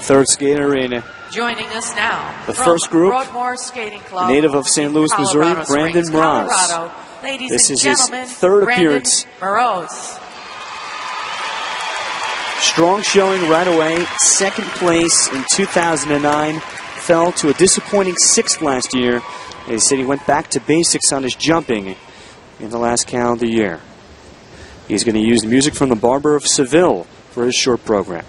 the third skater in uh, Joining us now, the first group, Broadmoor Skating Club, native of St. Louis, Missouri, Brandon Springs, Mroz. Ladies This and is his third Brandon appearance. Mroz. Strong showing right away. Second place in 2009. Fell to a disappointing sixth last year. He said he went back to basics on his jumping in the last calendar year. He's going to use the music from the Barber of Seville for his short program.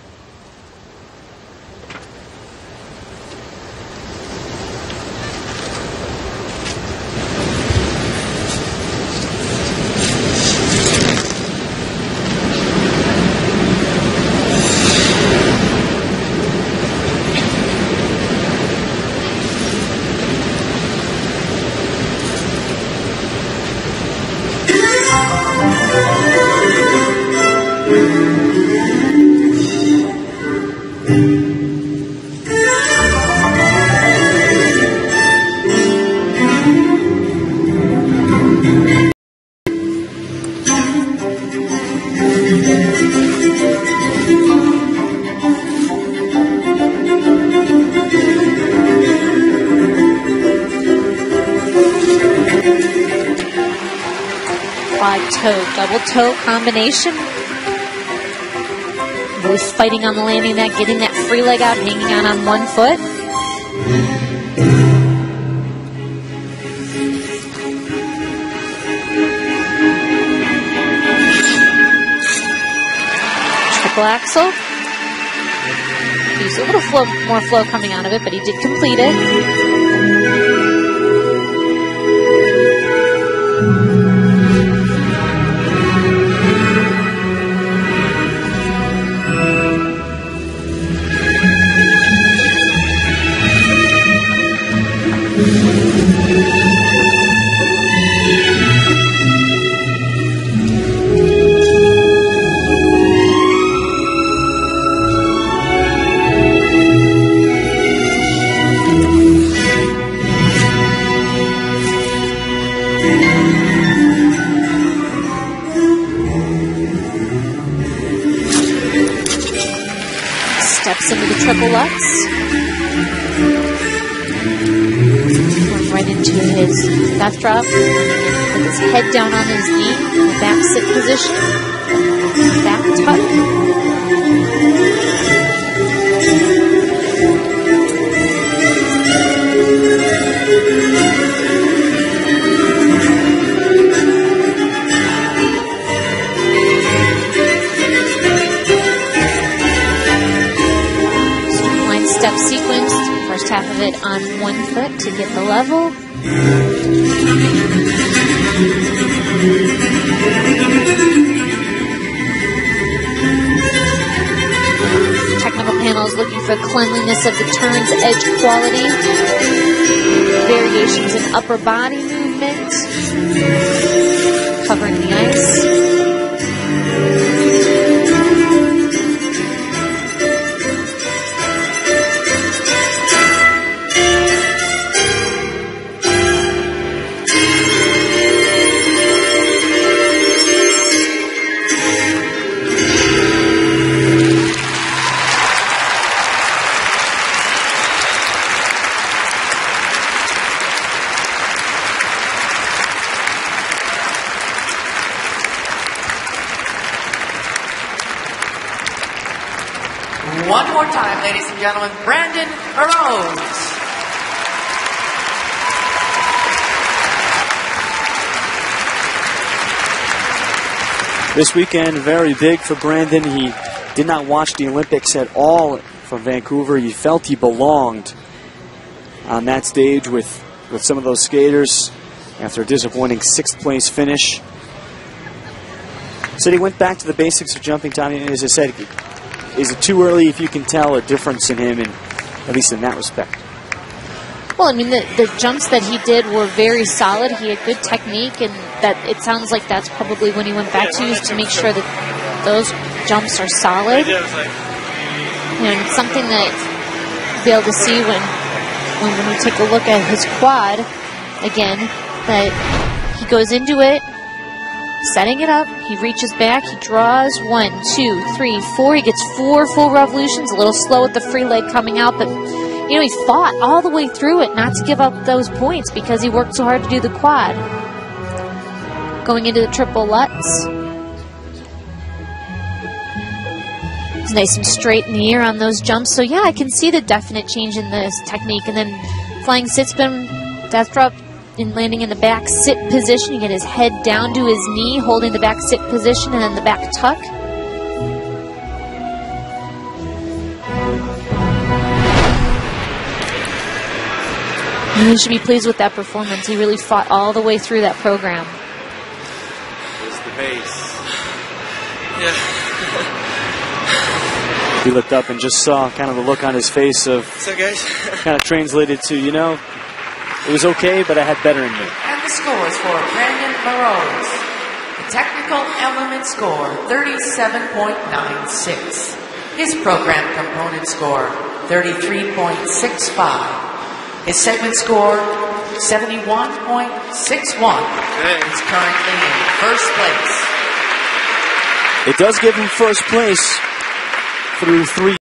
Quad toe, double toe combination. Really fighting on the landing net, getting that free leg out, hanging on on one foot. Triple axel. He's a little flow, more flow coming out of it, but he did complete it. Steps into the triple. Going right into his back drop with his head down on his knee, back sit position, back tuck. It on one foot to get the level. Technical panel is looking for cleanliness of the turns, edge quality, variations in upper body movement, covering the ice. One more time, ladies and gentlemen, Brandon Mroz. This weekend, very big for Brandon. He did not watch the Olympics at all from Vancouver. He felt he belonged on that stage with, with some of those skaters after a disappointing sixth place finish. Said he went back to the basics of jumping, Tommy. And as I said, is it too early if you can tell a difference in him, in, at least in that respect? Well, I mean, the, the jumps that he did were very solid. He had good technique, and that it sounds like that's probably when he went back to is to make sure that those jumps are solid. You know, and it's something that you'll be able to see when, when when we take a look at his quad again. That he goes into it setting it up. He reaches back. He draws one, two, three, four. He gets four full revolutions. A little slow with the free leg coming out, but you know he fought all the way through it, not to give up those points because he worked so hard to do the quad. Going into the triple Lutz. It's nice and straight in the air on those jumps. So yeah, I can see the definite change in this technique. And then flying sit spin, death drop, and landing in the back sit position. You get his head down to his knee, holding the back sit position, and then the back tuck. And he should be pleased with that performance. He really fought all the way through that program. Is the base. Yeah. He looked up and just saw kind of the look on his face of So guys, kind of translated to, you know, it was okay, but I had better in me. And the scores for Brandon Burrows. The technical element score, 37.96. His program component score, 33.65. His segment score, 71.61. He's currently in first place. It does give him first place through three